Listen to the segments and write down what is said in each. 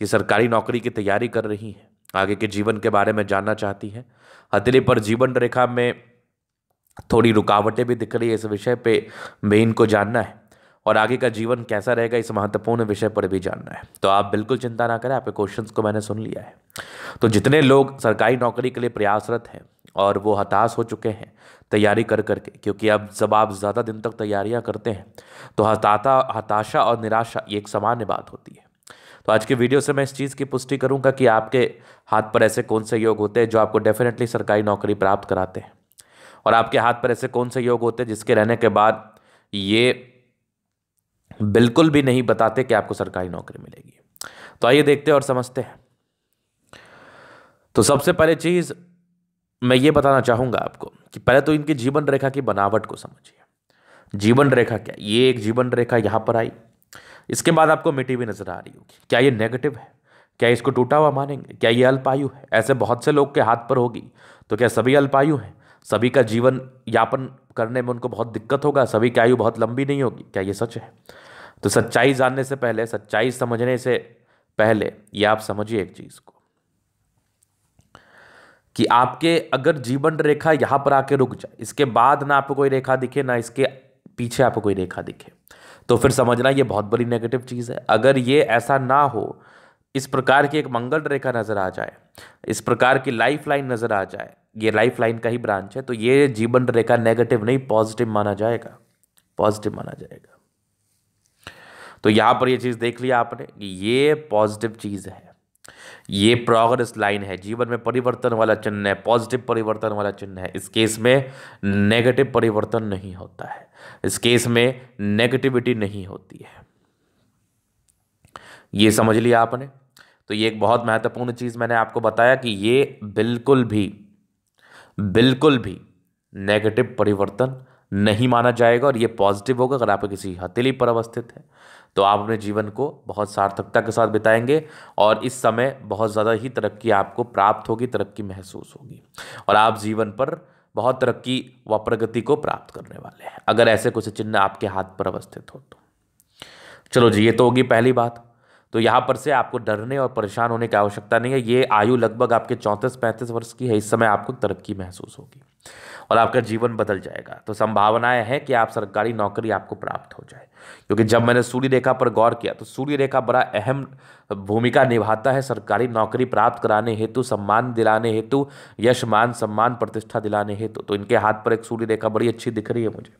कि सरकारी नौकरी की तैयारी कर रही हैं, आगे के जीवन के बारे में जानना चाहती हैं। हथेली पर जीवन रेखा में थोड़ी रुकावटें भी दिख रही है, इस विषय पे में इनको जानना है। और आगे का जीवन कैसा रहेगा, इस महत्वपूर्ण विषय पर भी जानना है। तो आप बिल्कुल चिंता ना करें, आपके क्वेश्चंस को मैंने सुन लिया है। तो जितने लोग सरकारी नौकरी के लिए प्रयासरत हैं और वो हताश हो चुके हैं तैयारी कर करके, क्योंकि अब जब आप ज़्यादा दिन तक तैयारियाँ करते हैं तो हताता, हताशा और निराशा ये एक सामान्य बात होती है। तो आज के वीडियो से मैं इस चीज़ की पुष्टि करूँगा कि आपके हाथ पर ऐसे कौन से योग होते हैं जो आपको डेफिनेटली सरकारी नौकरी प्राप्त कराते हैं। और आपके हाथ पर ऐसे कौन से योग होते हैं जिसके रहने के बाद ये बिल्कुल भी नहीं बताते कि आपको सरकारी नौकरी मिलेगी। तो आइए देखते हैं और समझते हैं। तो सबसे पहले चीज़ मैं ये बताना चाहूँगा आपको कि पहले तो इनकी जीवन रेखा की बनावट को समझिए। जीवन रेखा क्या? ये एक जीवन रेखा यहाँ पर आई। इसके बाद आपको मिट्टी भी नज़र आ रही होगी। क्या ये नेगेटिव है? क्या इसको टूटा हुआ मानेंगे? क्या ये अल्पायु है? ऐसे बहुत से लोग के हाथ पर होगी। तो क्या सभी अल्पायु हैं? सभी का जीवन यापन करने में उनको बहुत दिक्कत होगा? सभी की आयु बहुत लंबी नहीं होगी? क्या ये सच है? तो सच्चाई जानने से पहले, सच्चाई समझने से पहले ये आप समझिए एक चीज़ को। कि आपके अगर जीवन रेखा यहाँ पर आके रुक जाए, इसके बाद ना आपको कोई रेखा दिखे, ना इसके पीछे आपको कोई रेखा दिखे। तो फिर समझना ये बहुत बड़ी नेगेटिव चीज़ है। अगर ये ऐसा ना हो, इस प्रकार की एक मंगल रेखा नज़र आ जाए, इस प्रकार की लाइफ लाइन नज़र आ जाए, ये लाइफ लाइन का ही ब्रांच है तो ये जीवन रेखा नेगेटिव नहीं पॉजिटिव माना जाएगा। पॉजिटिव माना जाएगा। तो यहाँ पर ये चीज़ देख लिया आपने कि ये पॉजिटिव चीज़ है। ये प्रोग्रेस लाइन है। जीवन में परिवर्तन वाला चिन्ह है पॉजिटिव परिवर्तन वाला चिन्ह है। इस केस में नेगेटिव परिवर्तन नहीं होता है। इस केस में नेगेटिविटी नहीं होती है। ये समझ लिया आपने? तो ये एक बहुत महत्वपूर्ण चीज़ मैंने आपको बताया कि ये बिल्कुल भी बिल्कुल भी नेगेटिव परिवर्तन नहीं माना जाएगा और ये पॉजिटिव होगा अगर आप किसी हथेली पर अवस्थित है। तो आप अपने जीवन को बहुत सार्थकता के साथ बिताएँगे और इस समय बहुत ज़्यादा ही तरक्की आपको प्राप्त होगी, तरक्की महसूस होगी। और आप जीवन पर बहुत तरक्की व प्रगति को प्राप्त करने वाले हैं। अगर ऐसे कुछ चिन्ह आपके हाथ पर अवस्थित हो तो। चलो जी, ये तो होगी पहली बात। तो यहाँ पर से आपको डरने और परेशान होने की आवश्यकता नहीं है। ये आयु लगभग आपके चौंतीस पैंतीस वर्ष की है। इस समय आपको तरक्की महसूस होगी। और आपका जीवन बदल जाएगा। तो संभावनाएँ हैं कि आप सरकारी नौकरी आपको प्राप्त हो जाए। क्योंकि जब मैंने सूर्य रेखा पर गौर किया तो सूर्य रेखा बड़ा अहम भूमिका निभाता है सरकारी नौकरी प्राप्त कराने हेतु, सम्मान दिलाने हेतु, यश, मान, सम्मान, प्रतिष्ठा दिलाने हेतु। तो इनके हाथ पर एक सूर्य रेखा बड़ी अच्छी दिख रही है मुझे।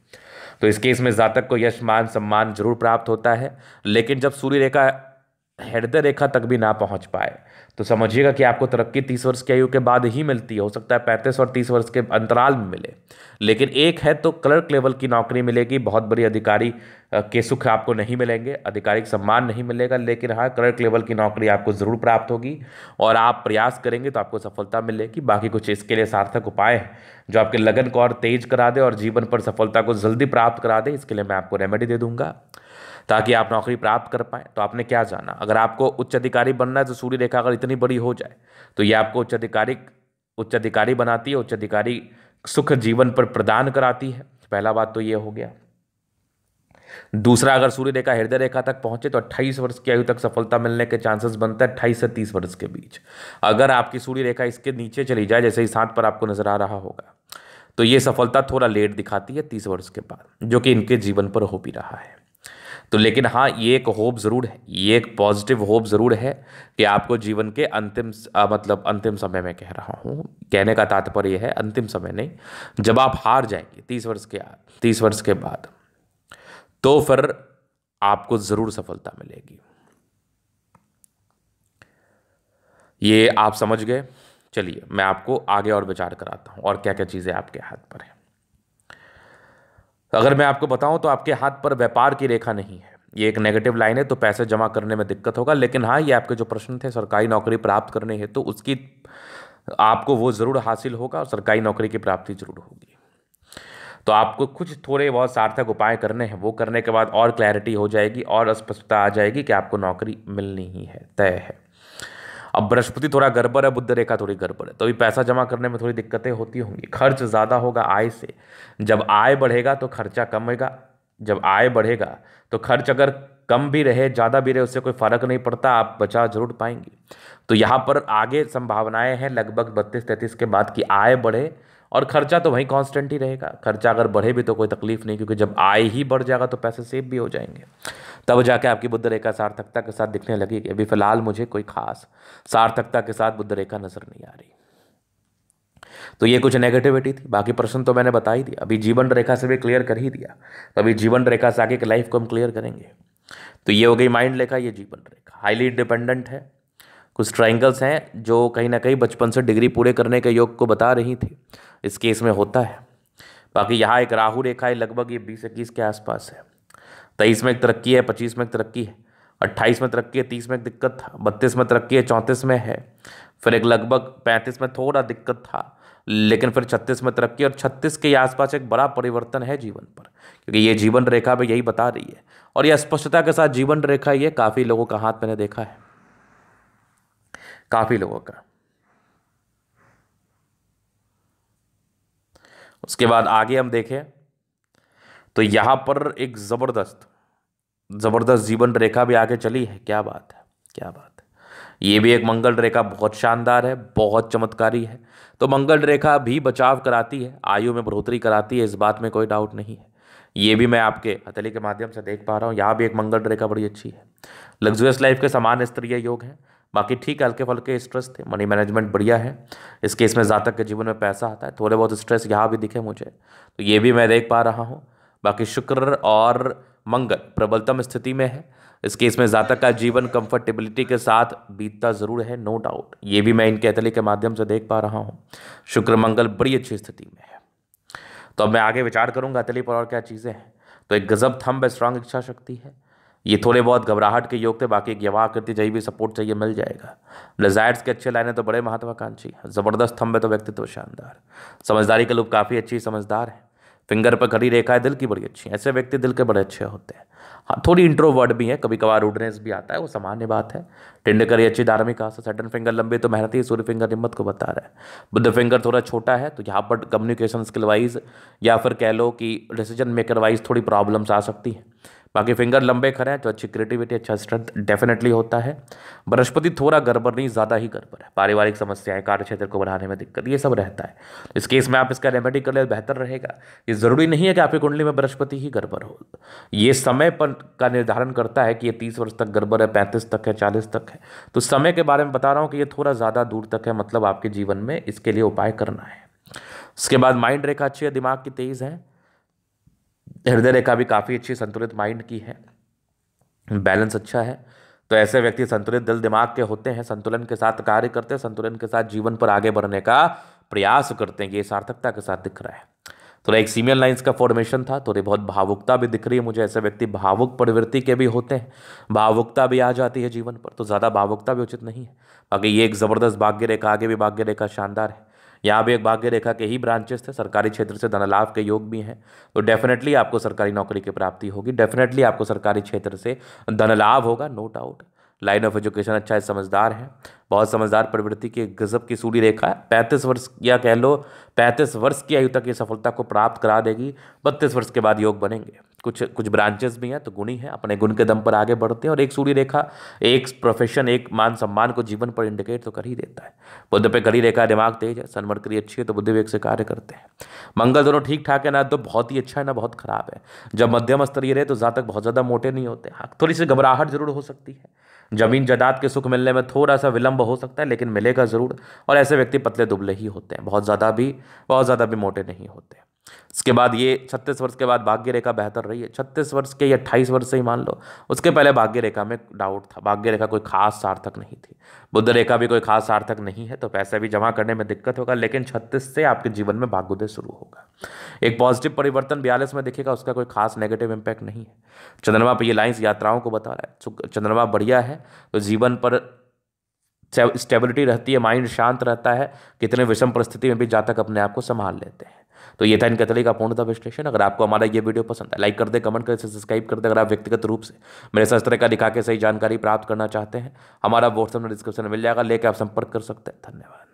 तो इस केस में जातक को यश, मान, सम्मान ज़रूर प्राप्त होता है। लेकिन जब सूर्य रेखा हृदय रेखा तक भी ना पहुँच पाए। तो समझिएगा कि आपको तरक्की तीस वर्ष की आयु के बाद ही मिलती है। हो सकता है पैंतीस और तीस वर्ष के अंतराल में मिले। लेकिन एक है तो क्लर्क लेवल की नौकरी मिलेगी, बहुत बड़ी अधिकारी के सुख आपको नहीं मिलेंगे आधिकारिक सम्मान नहीं मिलेगा, लेकिन हाँ क्लर्क लेवल की नौकरी आपको ज़रूर प्राप्त होगी और आप प्रयास करेंगे तो आपको सफलता मिलेगी। बाकी कुछ इसके लिए सार्थक उपाय हैं, जो आपके लगन को और तेज करा दे और जीवन पर सफलता को जल्दी प्राप्त करा दे, इसके लिए मैं आपको रेमेडी दे दूँगा। ताकि आप नौकरी प्राप्त कर पाएँ। तो आपने क्या जाना? अगर आपको उच्च अधिकारी बनना है तो सूर्य रेखा अगर इतनी बड़ी हो जाए तो ये आपको उच्च अधिकारी उच्च अधिकारी बनाती है, उच्च अधिकारी सुख जीवन पर प्रदान कराती है। पहला बात तो ये हो गया। दूसरा, अगर सूर्य रेखा हृदय रेखा तक पहुँचे तो 28 वर्ष की आयु तक सफलता मिलने के चांसेस बनते हैं, अट्ठाईस से 30 वर्ष के बीच। अगर आपकी सूर्य रेखा इसके नीचे चली जाए, जैसे इस हाथ पर आपको नज़र आ रहा होगा तो ये सफलता थोड़ा लेट दिखाती है, तीस वर्ष के बाद, जो कि इनके जीवन पर हो भी रहा है। तो लेकिन हाँ ये एक होप ज़रूर है ये एक पॉजिटिव होप ज़रूर है कि आपको जीवन के अंतिम आ, मतलब अंतिम समय में कह रहा हूँ कहने का तात्पर्य है अंतिम समय नहीं जब आप हार जाएँगे तीस वर्ष के तीस वर्ष के बाद तो फिर आपको ज़रूर सफलता मिलेगी। ये आप समझ गए? चलिए मैं आपको आगे और विचार कराता हूँ और क्या क्या चीज़ें आपके हाथ पर है। अगर मैं आपको बताऊँ तो आपके हाथ पर व्यापार की रेखा नहीं है। ये एक नेगेटिव लाइन है तो पैसे जमा करने में दिक्कत होगा, लेकिन हाँ ये आपके जो प्रश्न थे, सरकारी नौकरी प्राप्त करने हेतु तो उसकी आपको वो ज़रूर हासिल होगा और सरकारी नौकरी की प्राप्ति ज़रूर होगी। तो आपको कुछ थोड़े बहुत सार्थक उपाय करने हैं, वो करने के बाद और क्लैरिटी हो जाएगी और स्पष्टता आ जाएगी कि आपको नौकरी मिलनी ही है, तय है। अब बृहस्पति थोड़ा गड़बड़ है, बुद्ध रेखा थोड़ी गड़बड़ है। तो अभी पैसा जमा करने में थोड़ी दिक्कतें होती होंगी। खर्च ज़्यादा होगा आय से। जब आय बढ़ेगा तो खर्चा कम होगा। जब आय बढ़ेगा तो खर्च अगर कम भी रहे, ज़्यादा भी रहे, उससे कोई फ़र्क नहीं पड़ता, आप बचा ज़रूर पाएँगे। तो यहाँ पर आगे संभावनाएँ हैं लगभग बत्तीस तैंतीस के बाद की आय बढ़े और खर्चा तो वहीं कांस्टेंट ही रहेगा। खर्चा अगर बढ़े भी तो कोई तकलीफ़ नहीं, क्योंकि जब आय ही बढ़ जाएगा तो पैसे सेव भी हो जाएँगे। तब जाके आपकी बुद्ध रेखा सार्थकता के साथ दिखने लगेगी अभी फ़िलहाल मुझे कोई खास सार्थकता के साथ बुद्ध रेखा नज़र नहीं आ रही। तो ये कुछ नेगेटिविटी थी। बाकी प्रश्न तो मैंने बता ही दिया। अभी जीवन रेखा से भी क्लियर कर ही दिया। तो अभी जीवन रेखा से आगे की लाइफ को हम क्लियर करेंगे। तो ये हो गई माइंड रेखा ये जीवन रेखा। हाईली डिपेंडेंट है। कुछ ट्राइंगल्स हैं जो कहीं ना कहीं बचपन से डिग्री पूरे करने के योग को बता रही थी। इस केस में होता है। बाकी यहाँ एक राहु रेखा है, लगभग ये बीस इक्कीस के आसपास है। तेईस में एक तरक्की है, पच्चीस में एक तरक्की है, अट्ठाईस में तरक्की है, तीस में एक दिक्कत था, बत्तीस में तरक्की है, चौंतीस में है। फिर एक लगभग पैंतीस में थोड़ा दिक्कत था, लेकिन फिर छत्तीस में तरक्की और छत्तीस के आसपास एक बड़ा परिवर्तन है जीवन पर, क्योंकि ये जीवन रेखा भी यही बता रही है। और यह स्पष्टता के साथ जीवन रेखा ये काफ़ी लोगों का हाथ मैंने देखा है। काफ़ी लोगों का। उसके बाद आगे हम देखें तो यहाँ पर एक ज़बरदस्त ज़बरदस्त जीवन रेखा भी आगे चली है। क्या बात है, क्या बात है। ये भी एक मंगल रेखा बहुत शानदार है, बहुत चमत्कारी है। तो मंगल रेखा भी बचाव कराती है, आयु में बढ़ोतरी कराती है, इस बात में कोई डाउट नहीं है। ये भी मैं आपके हथेली के माध्यम से देख पा रहा हूँ, यहाँ भी एक मंगल रेखा बड़ी अच्छी है। लग्जरियस लाइफ के समान स्तरीय योग है, बाकी ठीक है, हल्के फल्के स्ट्रेस थे मनी मैनेजमेंट बढ़िया है। इस केस में जातक के जीवन में पैसा आता है, थोड़े बहुत स्ट्रेस यहाँ भी दिखे मुझे। तो ये भी मैं देख पा रहा हूँ। बाकी शुक्र और मंगल प्रबलतम स्थिति में है। इस केस में जातक का जीवन कंफर्टेबिलिटी के साथ बीतता ज़रूर है नो डाउट ये भी मैं इनके अतली के माध्यम से देख पा रहा हूँ। शुक्र, मंगल बड़ी अच्छी स्थिति में है। तो अब मैं आगे विचार करूँगा अतली पर और क्या चीज़ें हैं। तो एक गजब थम्ब स्ट्रांग इच्छा शक्ति है। ये थोड़े बहुत घबराहट के योग थे, बाकी यवा करती जही भी सपोर्ट चाहिए मिल जाएगा। डिजायर्स के अच्छे लाइने तो बड़े महत्वाकांक्षी हैं। ज़बरदस्त थम्ब है तो व्यक्तित्व शानदार। समझदारी के लोग काफ़ी अच्छी समझदार है। फिंगर पर खड़ी रेखा है, दिल की बड़ी अच्छी है। ऐसे व्यक्ति दिल के बड़े अच्छे होते हैं। हाँ थोड़ी इंट्रोवर्ड भी है कभी कभार रूडनेस भी आता है, वो सामान्य बात है। टिंड करी अच्छी धार्मिक आशा सडन फिंगर लंबी तो मेहनती सूर्य फिंगर हिम्मत को बता रहा है। बुद्ध फिंगर थोड़ा छोटा है तो यहाँ पर कम्युनिकेशन स्किल वाइज या फिर कह लो कि डिसीज़न मेकर वाइज थोड़ी प्रॉब्लम्स आ सकती हैं। बाकी फिंगर लंबे खड़े हैं तो अच्छी क्रिएटिविटी अच्छा स्ट्रेंथ डेफिनेटली होता है। बृहस्पति थोड़ा गड़बड़ नहीं, ज़्यादा ही गड़बड़ है। पारिवारिक समस्याएँ, कार्य क्षेत्र को बढ़ाने में दिक्कत, ये सब रहता है। इस केस में आप इसका रेमेडी कर ले बेहतर रहेगा। ये ज़रूरी नहीं है कि आपकी कुंडली में बृहस्पति ही गड़बड़ हो। ये समय पर का निर्धारण करता है कि ये तीस वर्ष तक गड़बड़ है, पैंतीस तक है, चालीस तक है। तो समय के बारे में बता रहा हूँ कि ये थोड़ा ज़्यादा दूर तक है मतलब आपके जीवन में इसके लिए उपाय करना है। उसके बाद माइंड रेखा अच्छी है, दिमाग की तेज़ है। हृदय रेखा भी काफ़ी अच्छी संतुलित माइंड की है। बैलेंस अच्छा है। तो ऐसे व्यक्ति संतुलित दिल दिमाग के होते हैं, संतुलन के साथ कार्य करते हैं, संतुलन के साथ जीवन पर आगे बढ़ने का प्रयास करते हैं, ये सार्थकता के साथ दिख रहा है। थोड़ा एक सीमियल लाइन्स का फॉर्मेशन था थोड़ी बहुत भावुकता भी दिख रही है मुझे, ऐसे व्यक्ति भावुक प्रवृत्ति के भी होते हैं। भावुकता भी आ जाती है जीवन पर तो ज़्यादा भावुकता भी उचित नहीं है। बाकी ये एक ज़बरदस्त भाग्य रेखा, आगे भी भाग्य रेखा शानदार है। यहाँ भी एक भाग्य रेखा के ही ब्रांचेस थे, सरकारी क्षेत्र से धनलाभ के योग भी हैं तो डेफिनेटली आपको सरकारी नौकरी की प्राप्ति होगी डेफिनेटली आपको सरकारी क्षेत्र से धनलाभ होगा no doubt line of education अच्छा है, समझदार है। बहुत समझदार प्रवृत्ति की, गजब की सूरी रेखा है। पैंतीस वर्ष या कह लो, पैंतीस वर्ष की आयु तक ये सफलता को प्राप्त करा देगी। बत्तीस वर्ष के बाद योग बनेंगे। कुछ कुछ ब्रांचेस भी हैं तो गुणी हैं। अपने गुण के दम पर आगे बढ़ते हैं और एक सूर्य रेखा, एक प्रोफेशन एक मान सम्मान को जीवन पर इंडिकेट तो कर ही देता है। बुद्ध पे कड़ी रेखा दिमाग तेज है सनमरकरी अच्छी है तो बुद्धि वेग से कार्य करते हैं। मंगल दोनों ठीक ठाक है, ना तो बहुत ही अच्छा है, ना बहुत खराब है। जब मध्यम स्तरीय रहे तो ज़्यादा बहुत ज़्यादा मोटे नहीं होते। हाँ थोड़ी सी घबराहट ज़रूर हो सकती है। ज़मीन जदाद के सुख मिलने में थोड़ा सा विलंब हो सकता है, लेकिन मिलेगा ज़रूर। और ऐसे व्यक्ति पतले दुबले ही होते हैं। बहुत ज़्यादा भी, बहुत ज़्यादा भी मोटे नहीं होते। इसके बाद ये छत्तीस वर्ष के बाद भाग्य रेखा बेहतर रही है। छत्तीस वर्ष के या अट्ठाईस वर्ष से ही मान लो, उसके पहले भाग्य रेखा में डाउट था। भाग्य रेखा कोई खास सार्थक नहीं थी। बुद्ध रेखा भी कोई खास सार्थक नहीं है तो पैसे भी जमा करने में दिक्कत होगा, लेकिन छत्तीस से आपके जीवन में भाग्योदय शुरू होगा। एक पॉजिटिव परिवर्तन बयालीस में दिखेगा, उसका कोई खास नेगेटिव इम्पैक्ट नहीं है। चंद्रमा पर ये लाइन्स यात्राओं को बता रहा है। चंद्रमा बढ़िया है तो जीवन पर स्टेबिलिटी रहती है माइंड शांत रहता है, कितने विषम परिस्थिति में भी जातक अपने आप को संभाल लेते हैं। तो ये था इनका का पूर्णता विश्लेषण। अगर आपको हमारा ये वीडियो पसंद है लाइक कर दे कमेंट कर सब्सक्राइब कर दे, अगर आप व्यक्तिगत रूप से मेरे साथ तरह का दिखा के सही जानकारी प्राप्त करना चाहते हैं, हमारा व्हाट्सअप में डिस्क्रिप्शन मिल जाएगा लेकर आप संपर्क कर सकते हैं। धन्यवाद।